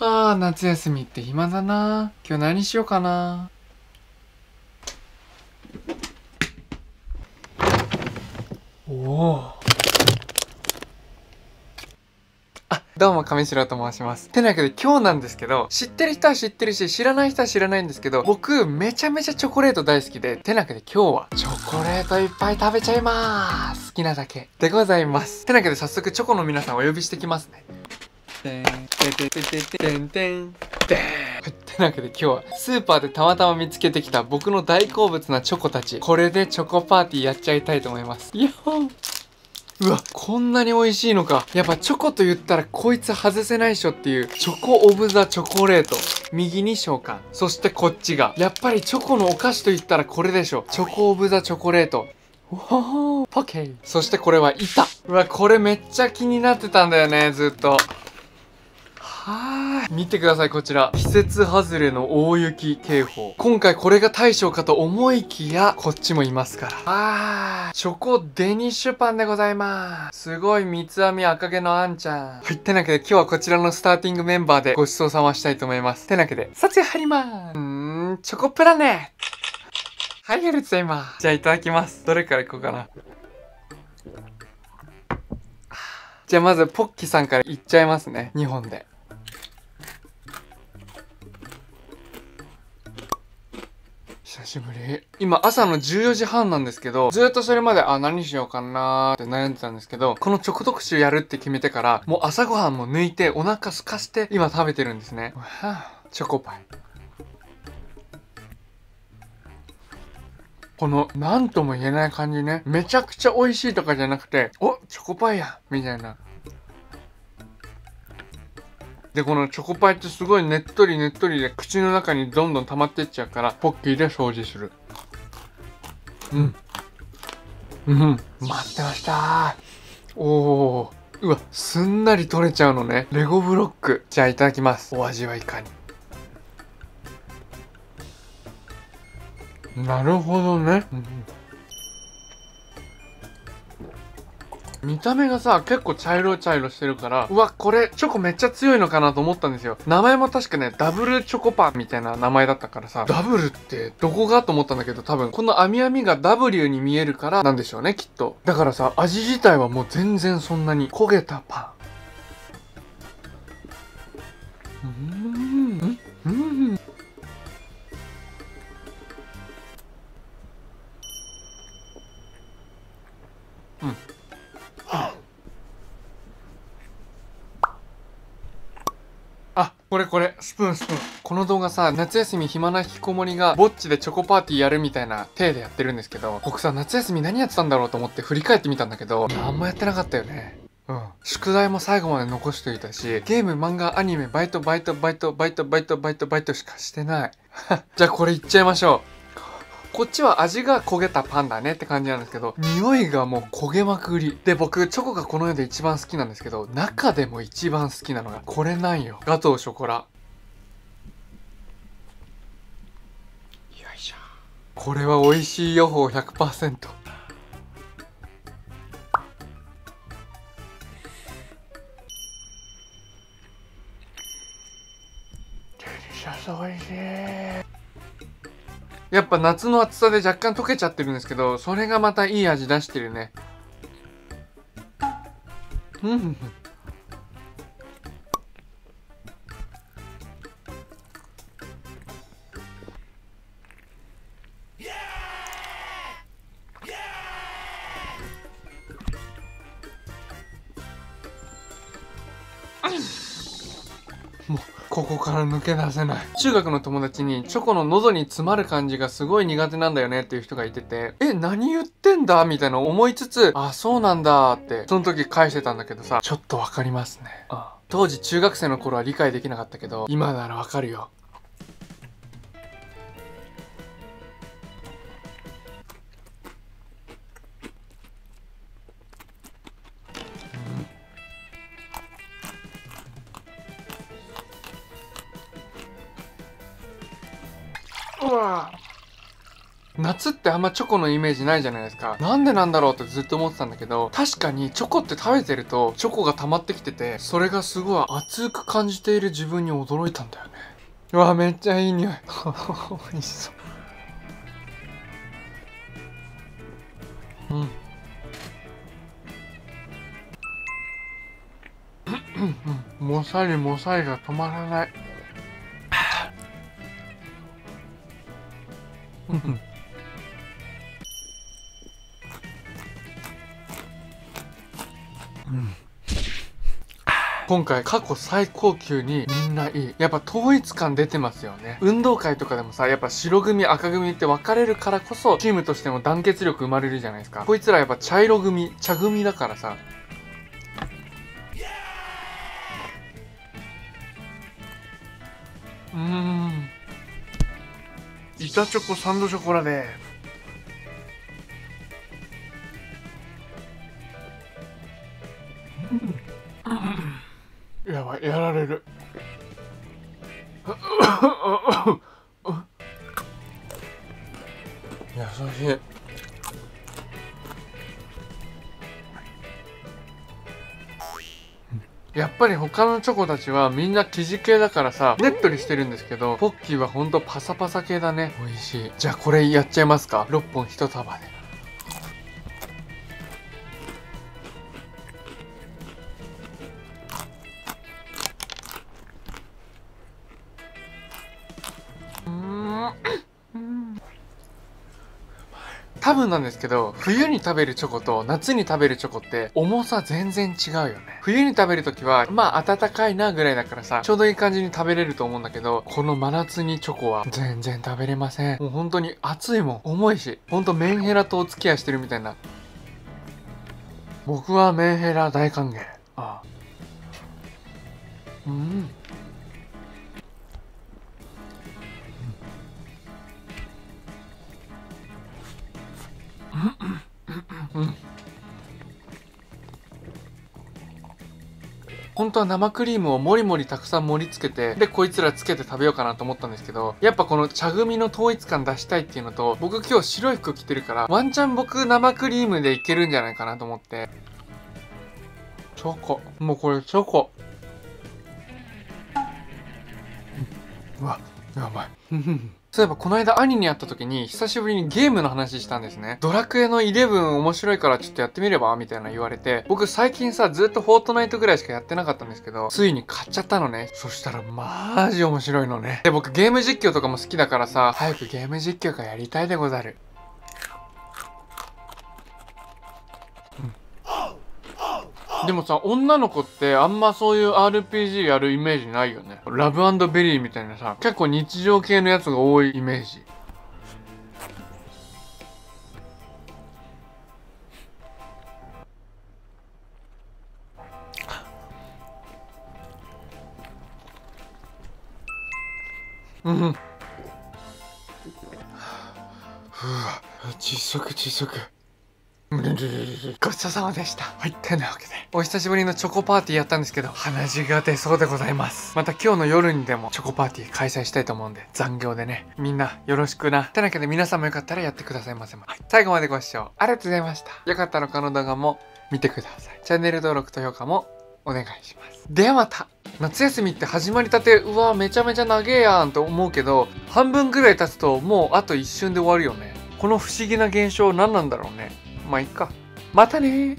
あー、夏休みって暇だな。今日何しようかな。おお。あ、どうも、上白と申します。てなわけで今日なんですけど、知ってる人は知ってるし、知らない人は知らないんですけど、僕、めちゃめちゃチョコレート大好きで、てなわけで今日は、チョコレートいっぱい食べちゃいまーす。好きなだけ。でございます。てなわけで早速、チョコの皆さんお呼びしてきますね。てんてんてんてんてんてんてんてなわけで今日はスーパーでたまたま見つけてきた僕の大好物なチョコたちこれでチョコパーティーやっちゃいたいと思いますようわこんなに美味しいのかやっぱチョコと言ったらこいつ外せないっしょっていうチョコオブザチョコレート右に召喚そしてこっちがやっぱりチョコのお菓子と言ったらこれでしょチョコオブザチョコレートわーポケそしてこれは板うわこれめっちゃ気になってたんだよねずっとはーい。見てください、こちら。季節外れの大雪警報。今回これが大将かと思いきや、こっちもいますから。はーい。チョコデニッシュパンでございます。すごい三つ編み赤毛のあんちゃん。はい。てなわけで今日はこちらのスターティングメンバーでごちそうさましたいと思います。てなわけで、撮影入りまーす。うー、チョコプラネはい、ありがとうございます。じゃあいただきます。どれからいこうかな。じゃあまず、ポッキーさんからいっちゃいますね。2本で。しぶり。今朝の14時半なんですけど、ずっとそれまで、あ、何しようかなーって悩んでたんですけど、このチョコ特集やるって決めてから、もう朝ごはんも抜いて、お腹空かして、今食べてるんですね。チョコパイ。この、なんとも言えない感じね。めちゃくちゃ美味しいとかじゃなくて、おチョコパイやみたいな。で、このチョコパイってすごいねっとりねっとりで口の中にどんどん溜まってっちゃうから、ポッキーで掃除する。うん。うん。待ってましたおー。うわ、すんなり取れちゃうのね。レゴブロック。じゃあいただきます。お味はいかに。なるほどね。うん見た目がさ、結構茶色茶色してるから、うわ、これ、チョコめっちゃ強いのかなと思ったんですよ。名前も確かね、ダブルチョコパンみたいな名前だったからさ、ダブルってどこがと思ったんだけど、多分、この網網が W に見えるからなんでしょうね、きっと。だからさ、味自体はもう全然そんなに焦げたパン。うーん、うん、これこれ、スプーンスプーン。この動画さ、夏休み暇な引きこもりが、ぼっちでチョコパーティーやるみたいな体でやってるんですけど、僕さ、夏休み何やってたんだろうと思って振り返ってみたんだけど、あんまやってなかったよね。うん。宿題も最後まで残しておいたし、ゲーム、漫画、アニメ、バイト、バイト、バイト、バイト、バイト、バイト、バイトしかしてない。じゃあこれいっちゃいましょう。こっちは味が焦げたパンだねって感じなんですけど、匂いがもう焦げまくり。で、僕、チョコがこの世で一番好きなんですけど、中でも一番好きなのがこれなんよ。ガトーショコラ。よいしょ。これは美味しい予報100%。デリシャス美味しい。やっぱ夏の暑さで若干溶けちゃってるんですけど、それがまたいい味出してるね。うん。もうここから抜け出せない。中学の友達にチョコの喉に詰まる感じがすごい苦手なんだよねっていう人がいててえ何言ってんだ？みたいな思いつつあそうなんだってその時返してたんだけどさちょっとわかりますね。当時中学生の頃は理解できなかったけど今ならわかるようわ夏ってあんまチョコのイメージないじゃないですか。なんでなんだろうってずっと思ってたんだけど、確かにチョコって食べてるとチョコが溜まってきてて、それがすごい熱く感じている自分に驚いたんだよね。うわ、めっちゃいい匂い。美味しそう。うん。もさりもさりが止まらない。今回過去最高級にみんないい。やっぱ統一感出てますよね。運動会とかでもさ、やっぱ白組赤組って分かれるからこそチームとしても団結力生まれるじゃないですか。こいつらやっぱ茶色組、茶組だからさ。うーん。板チョコサンドショコラでやばいやられる やっぱり他のチョコたちはみんな生地系だからさ、ねっとりしてるんですけど、ポッキーはほんとパサパサ系だね。美味しい。じゃあこれやっちゃいますか。6本1束で。多分なんですけど、冬に食べるチョコと夏に食べるチョコって重さ全然違うよね。冬に食べるときは、まあ暖かいなぐらいだからさ、ちょうどいい感じに食べれると思うんだけど、この真夏にチョコは全然食べれません。もう本当に熱いもん。重いし、ほんとメンヘラとお付き合いしてるみたいな。僕はメンヘラ大歓迎。ああ。うん。本当は生クリームをもりもりたくさん盛り付けて、で、こいつらつけて食べようかなと思ったんですけど、やっぱこの茶組の統一感出したいっていうのと、僕今日白い服着てるから、ワンチャン僕生クリームでいけるんじゃないかなと思って。チョコ。もうこれチョコ。うわ、やばい。そういえばこの間兄に会った時に久しぶりにゲームの話したんですね。ドラクエの11面白いからちょっとやってみればみたいな言われて、僕最近さずっとフォートナイトぐらいしかやってなかったんですけど、ついに買っちゃったのね。そしたらマジ面白いのね。で、僕ゲーム実況とかも好きだからさ、早くゲーム実況がやりたいでござる。でもさ、女の子ってあんまそういう RPG やるイメージないよね。ラブベリーみたいなさ、結構日常系のやつが多いイメージ。うん。ふう窒息窒息。ごちそうさまでした。はい。てなわけで、お久しぶりのチョコパーティーやったんですけど、鼻血が出そうでございます。また今日の夜にでもチョコパーティー開催したいと思うんで、残業でね、みんなよろしくな。てなわけで皆さんもよかったらやってくださいませま。はい。最後までご視聴ありがとうございました。よかったらこの動画も見てください。チャンネル登録と評価もお願いします。ではまた夏休みって始まりたて、うわめちゃめちゃ長えやんと思うけど、半分ぐらい経つともうあと一瞬で終わるよね。この不思議な現象何なんだろうね。まあいっか。またね